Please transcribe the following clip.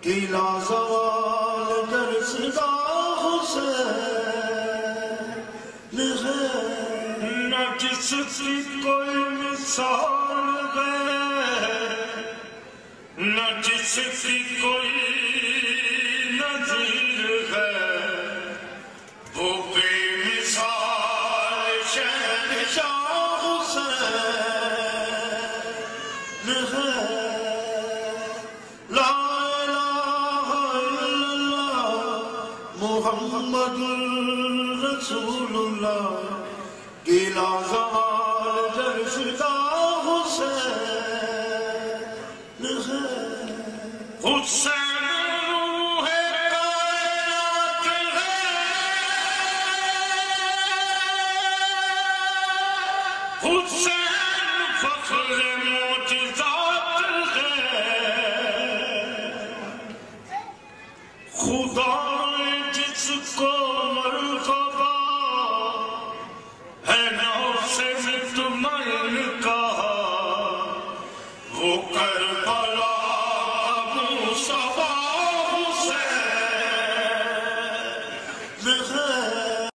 کی لازوال درستا حسین ہے نہ کس کی کوئی مثال ہے۔ نہ کس کی کوئی نظیر ہے۔ وہ بے مثال شہنشاہ حسین۔ ہے محمد رسول اللہ گلا زہار درشدہ حسین حسین خدا اس کو مرتبہ ہے نو سے تمہر کہا وہ کر